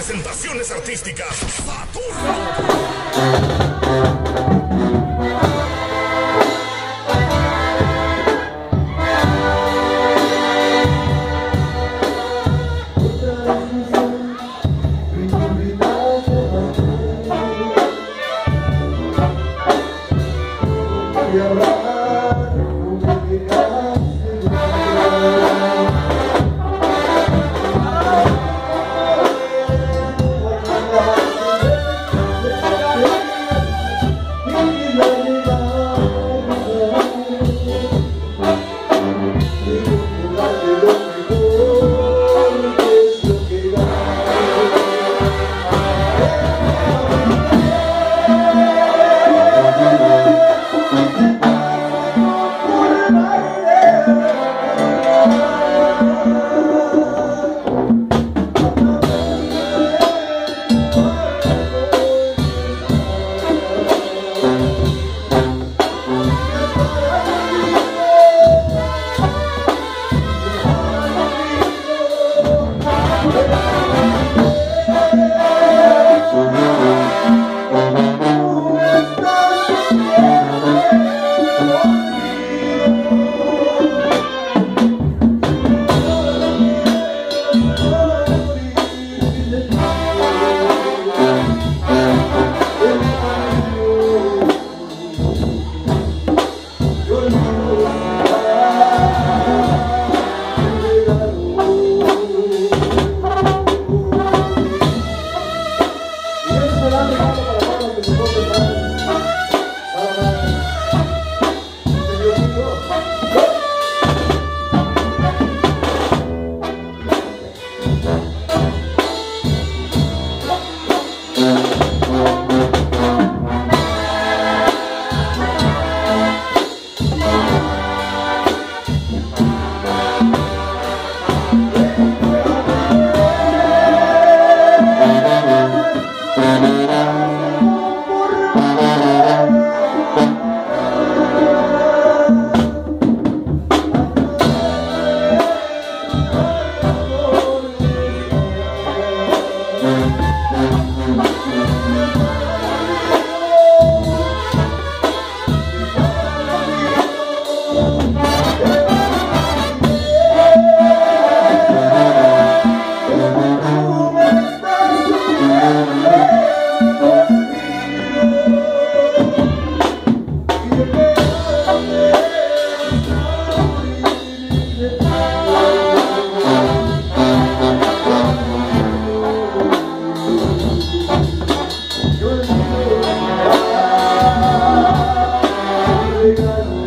Representaciones artísticas. Goodbye. Hare Krishna.